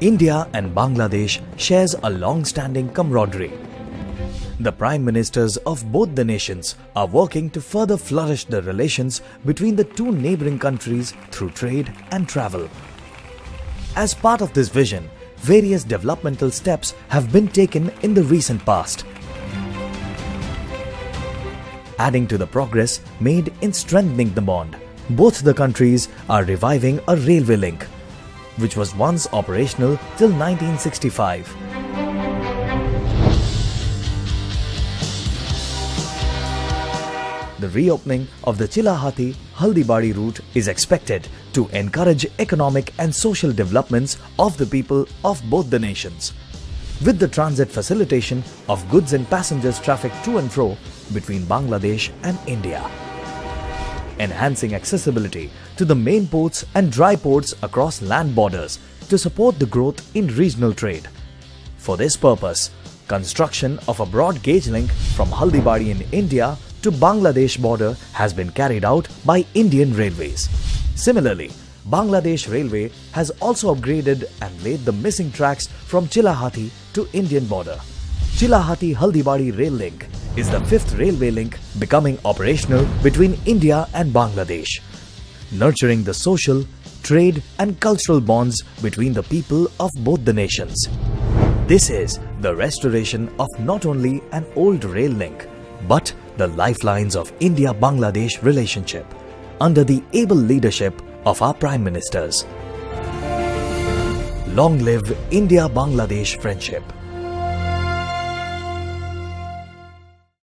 India and Bangladesh shares a long-standing camaraderie. The Prime Ministers of both the nations are working to further flourish the relations between the two neighboring countries through trade and travel. As part of this vision, various developmental steps have been taken in the recent past. Adding to the progress made in strengthening the bond, both the countries are reviving a railway link, which was once operational till 1965. The reopening of the Chilahati Haldibadi route is expected to encourage economic and social developments of the people of both the nations. With the transit facilitation of goods and passengers traffic to and fro between Bangladesh and India. Enhancing accessibility to the main ports and dry ports across land borders to support the growth in regional trade. For this purpose, construction of a broad gauge link from Haldibadi in India to Bangladesh border has been carried out by Indian Railways. Similarly, Bangladesh Railway has also upgraded and laid the missing tracks from Chilahati to Indian border. Chilahati Haldibadi rail link is the fifth railway link becoming operational between India and Bangladesh, nurturing the social, trade and cultural bonds between the people of both the nations. This is the restoration of not only an old rail link, but the lifelines of India-Bangladesh relationship under the able leadership of our Prime Ministers. Long live India-Bangladesh friendship.